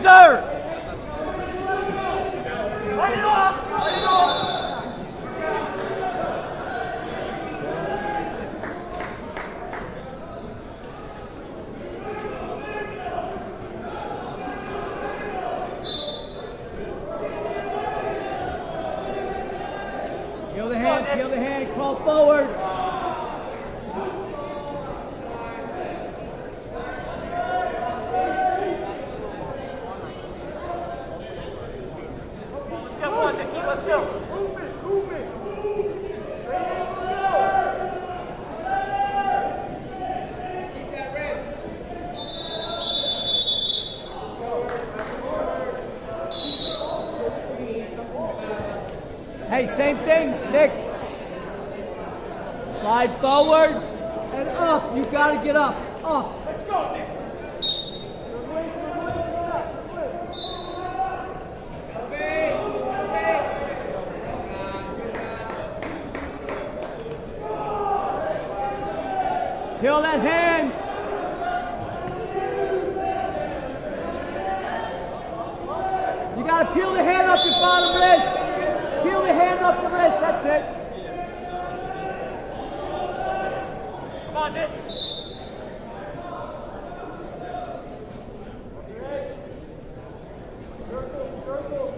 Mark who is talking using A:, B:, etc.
A: Fraser! Fight it off! Fight the hand, peel the hand, crawl forward. Hey, same thing, Nick. Slide forward and up. You gotta get up. Up. Let's go, Nick. Kill that hand! You gotta peel the hand off your bottom wrist. Peel the hand off your wrist, that's it. Come on, Nick. Circle, circle.